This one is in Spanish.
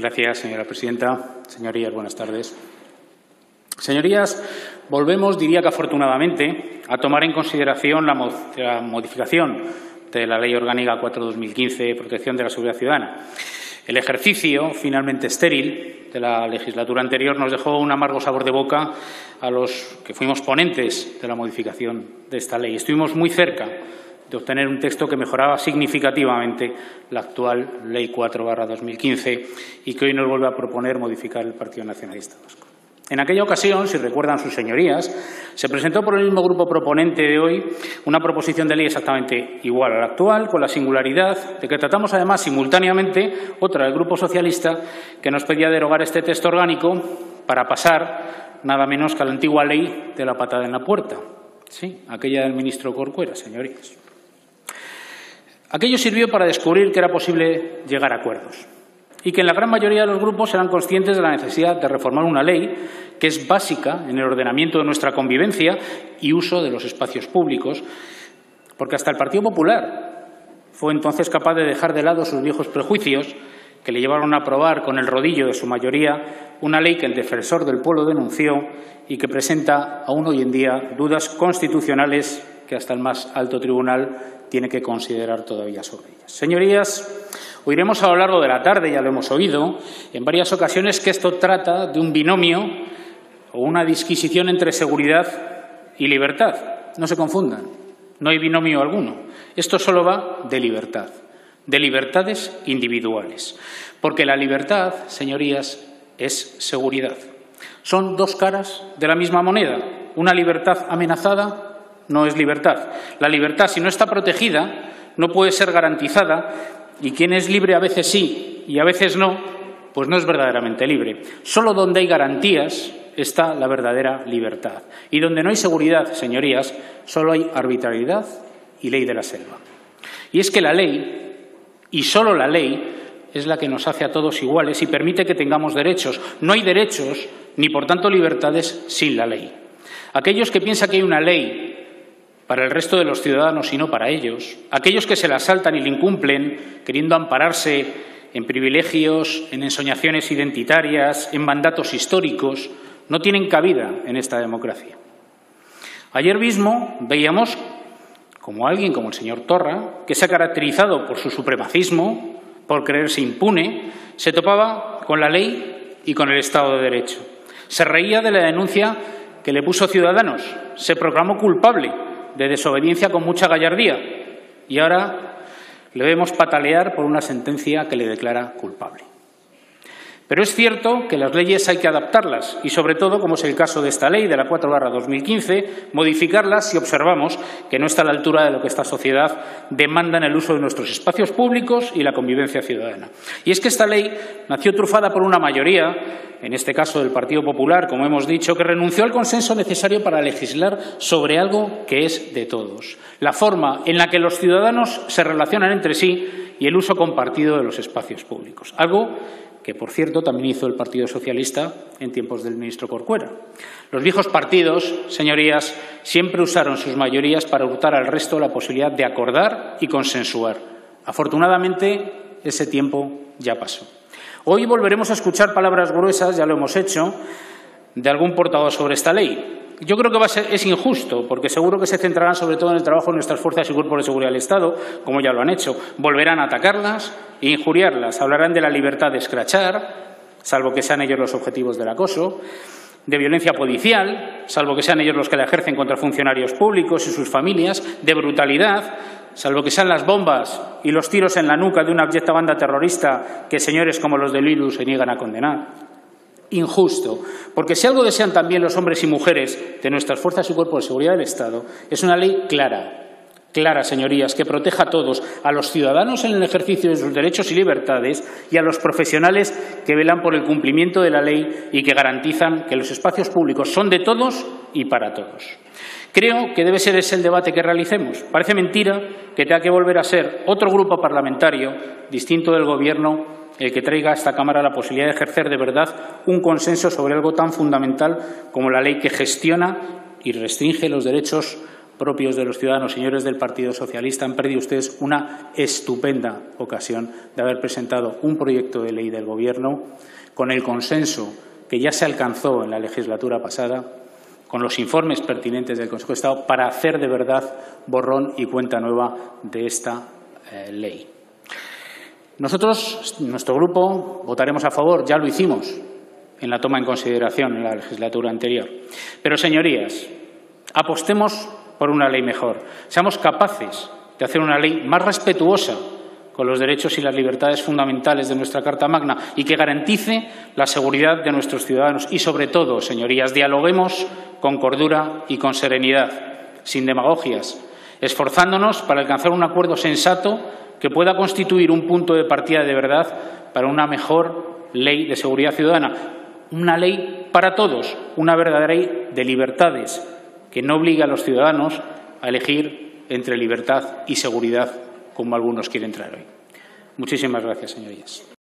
Gracias, señora presidenta. Señorías, buenas tardes. Señorías, volvemos, diría que afortunadamente, a tomar en consideración la, modificación de la Ley Orgánica 4-2015 de Protección de la Seguridad Ciudadana. El ejercicio, finalmente estéril, de la legislatura anterior nos dejó un amargo sabor de boca a los que fuimos ponentes de la modificación de esta ley. Estuvimos muy cerca de obtener un texto que mejoraba significativamente la actual Ley 4-2015 y que hoy nos vuelve a proponer modificar el Partido Nacionalista Vasco. En aquella ocasión, si recuerdan sus señorías, se presentó por el mismo grupo proponente de hoy una proposición de ley exactamente igual a la actual, con la singularidad de que tratamos además simultáneamente otra del Grupo Socialista que nos pedía derogar este texto orgánico para pasar nada menos que a la antigua ley de la patada en la puerta. Sí, aquella del ministro Corcuera, señorías. Aquello sirvió para descubrir que era posible llegar a acuerdos y que en la gran mayoría de los grupos eran conscientes de la necesidad de reformar una ley que es básica en el ordenamiento de nuestra convivencia y uso de los espacios públicos, porque hasta el Partido Popular fue entonces capaz de dejar de lado sus viejos prejuicios que le llevaron a aprobar con el rodillo de su mayoría una ley que el defensor del pueblo denunció y que presenta aún hoy en día dudas constitucionales que hasta el más alto tribunal tiene que considerar todavía sobre ellas. Señorías, oiremos a lo largo de la tarde, ya lo hemos oído, en varias ocasiones que esto trata de un binomio o una disquisición entre seguridad y libertad. No se confundan, no hay binomio alguno. Esto solo va de libertad, de libertades individuales. Porque la libertad, señorías, es seguridad. Son dos caras de la misma moneda. Una libertad amenazada no es libertad. La libertad, si no está protegida, no puede ser garantizada y quien es libre a veces sí y a veces no, pues no es verdaderamente libre. Solo donde hay garantías está la verdadera libertad. Y donde no hay seguridad, señorías, solo hay arbitrariedad y ley de la selva. Y es que la ley, y solo la ley, es la que nos hace a todos iguales y permite que tengamos derechos. No hay derechos ni, por tanto, libertades sin la ley. Aquellos que piensan que hay una ley para el resto de los ciudadanos y no para ellos, aquellos que se la saltan y la incumplen, queriendo ampararse en privilegios, en ensoñaciones identitarias, en mandatos históricos, no tienen cabida en esta democracia. Ayer mismo veíamos como alguien como el señor Torra, que se ha caracterizado por su supremacismo, por creerse impune, se topaba con la ley y con el Estado de Derecho. Se reía de la denuncia que le puso Ciudadanos, se proclamó culpable de desobediencia con mucha gallardía y ahora le vemos patalear por una sentencia que le declara culpable. Pero es cierto que las leyes hay que adaptarlas y, sobre todo, como es el caso de esta ley, de la 4 2015, modificarlas si observamos que no está a la altura de lo que esta sociedad demanda en el uso de nuestros espacios públicos y la convivencia ciudadana. Y es que esta ley nació trufada por una mayoría, en este caso del Partido Popular, como hemos dicho, que renunció al consenso necesario para legislar sobre algo que es de todos, la forma en la que los ciudadanos se relacionan entre sí y el uso compartido de los espacios públicos, algo que por cierto también hizo el Partido Socialista en tiempos del ministro Corcuera. Los viejos partidos, señorías, siempre usaron sus mayorías para hurtar al resto la posibilidad de acordar y consensuar. Afortunadamente, ese tiempo ya pasó. Hoy volveremos a escuchar palabras gruesas, ya lo hemos hecho, de algún portavoz sobre esta ley. Yo creo que va a ser, es injusto, porque seguro que se centrarán sobre todo en el trabajo de nuestras fuerzas y cuerpos de seguridad del Estado, como ya lo han hecho. Volverán a atacarlas e injuriarlas. Hablarán de la libertad de escrachar, salvo que sean ellos los objetivos del acoso, de violencia policial, salvo que sean ellos los que la ejercen contra funcionarios públicos y sus familias, de brutalidad, salvo que sean las bombas y los tiros en la nuca de una abyecta banda terrorista que señores como los de Lilu se niegan a condenar injusto, porque si algo desean también los hombres y mujeres de nuestras fuerzas y cuerpos de seguridad del Estado, es una ley clara, clara, señorías, que proteja a todos, a los ciudadanos en el ejercicio de sus derechos y libertades y a los profesionales que velan por el cumplimiento de la ley y que garantizan que los espacios públicos son de todos y para todos. Creo que debe ser ese el debate que realicemos. Parece mentira que tenga que volver a ser otro grupo parlamentario distinto del Gobierno el que traiga a esta Cámara la posibilidad de ejercer de verdad un consenso sobre algo tan fundamental como la ley que gestiona y restringe los derechos propios de los ciudadanos, señores del Partido Socialista, han perdido ustedes una estupenda ocasión de haber presentado un proyecto de ley del Gobierno con el consenso que ya se alcanzó en la legislatura pasada, con los informes pertinentes del Consejo de Estado, para hacer de verdad borrón y cuenta nueva de esta eh, ley. Nosotros, nuestro grupo, votaremos a favor, ya lo hicimos en la toma en consideración en la legislatura anterior. Pero, señorías, apostemos por una ley mejor. Seamos capaces de hacer una ley más respetuosa con los derechos y las libertades fundamentales de nuestra Carta Magna y que garantice la seguridad de nuestros ciudadanos. Y, sobre todo, señorías, dialoguemos con cordura y con serenidad, sin demagogias, esforzándonos para alcanzar un acuerdo sensato que pueda constituir un punto de partida de verdad para una mejor ley de seguridad ciudadana, una ley para todos, una verdadera ley de libertades que no obligue a los ciudadanos a elegir entre libertad y seguridad como algunos quieren traer hoy. Muchísimas gracias, señorías.